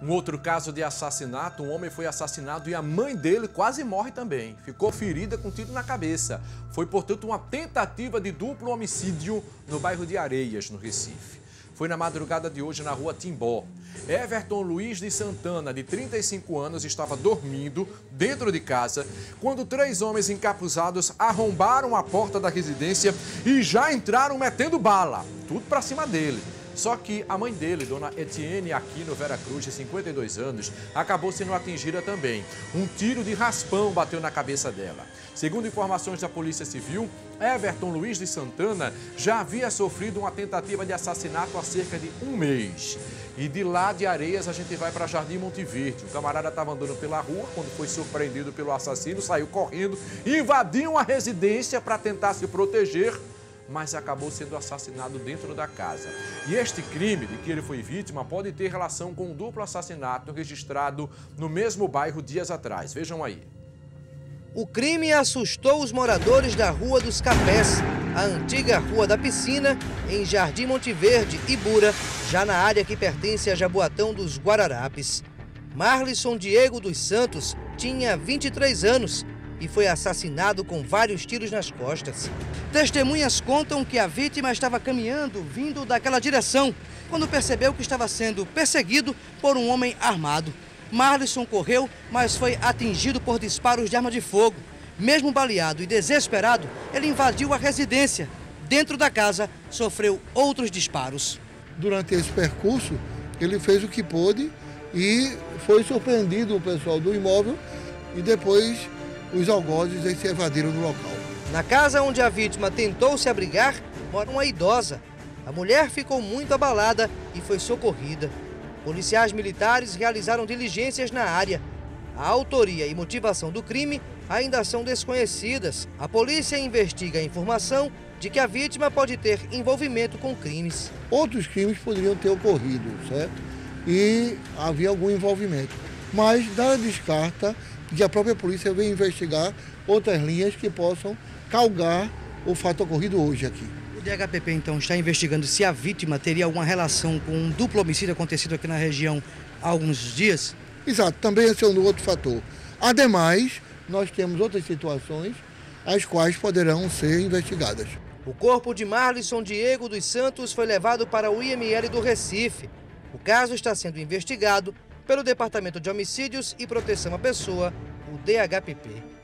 Um outro caso de assassinato, um homem foi assassinado e a mãe dele quase morre também. Ficou ferida com tiro na cabeça. Foi, portanto, uma tentativa de duplo homicídio no bairro de Areias, no Recife. Foi na madrugada de hoje na rua Timbó. Everton Luiz de Santana, de 35 anos, estava dormindo dentro de casa quando três homens encapuzados arrombaram a porta da residência e já entraram metendo bala. Tudo para cima dele. Só que a mãe dele, dona Etienne Aquino Vera Cruz, de 52 anos, acabou sendo atingida também. Um tiro de raspão bateu na cabeça dela. Segundo informações da Polícia Civil, Everton Luiz de Santana já havia sofrido uma tentativa de assassinato há cerca de um mês. E de lá de Areias a gente vai para Jardim Monteverde. O camarada estava andando pela rua quando foi surpreendido pelo assassino, saiu correndo, invadiu a residência para tentar se proteger mas acabou sendo assassinado dentro da casa. E este crime de que ele foi vítima pode ter relação com um duplo assassinato registrado no mesmo bairro dias atrás. Vejam aí. O crime assustou os moradores da Rua dos Capés, a antiga Rua da Piscina, em Jardim Monteverde, Ibura, já na área que pertence a Jaboatão dos Guararapes. Marlisson Diego dos Santos tinha 23 anos e foi assassinado com vários tiros nas costas. Testemunhas contam que a vítima estava caminhando, vindo daquela direção, quando percebeu que estava sendo perseguido por um homem armado. Marlisson correu, mas foi atingido por disparos de arma de fogo. Mesmo baleado e desesperado, ele invadiu a residência. Dentro da casa, sofreu outros disparos. Durante esse percurso, ele fez o que pôde e foi surpreendido o pessoal do imóvel e depois os algozes se evadiram do local. Na casa onde a vítima tentou se abrigar, mora uma idosa. A mulher ficou muito abalada e foi socorrida. Policiais militares realizaram diligências na área. A autoria e motivação do crime ainda são desconhecidas. A polícia investiga a informação de que a vítima pode ter envolvimento com crimes. Outros crimes poderiam ter ocorrido, certo? E havia algum envolvimento. Mas nada descarta que a própria polícia vem investigar outras linhas que possam calgar o fato ocorrido hoje aqui. O DHPP, então, está investigando se a vítima teria alguma relação com um duplo homicídio acontecido aqui na região há alguns dias? Exato, também esse é um outro fator. Ademais, nós temos outras situações as quais poderão ser investigadas. O corpo de Marlisson Diego dos Santos foi levado para o IML do Recife. O caso está sendo investigado pelo Departamento de Homicídios e Proteção à Pessoa, o DHPP.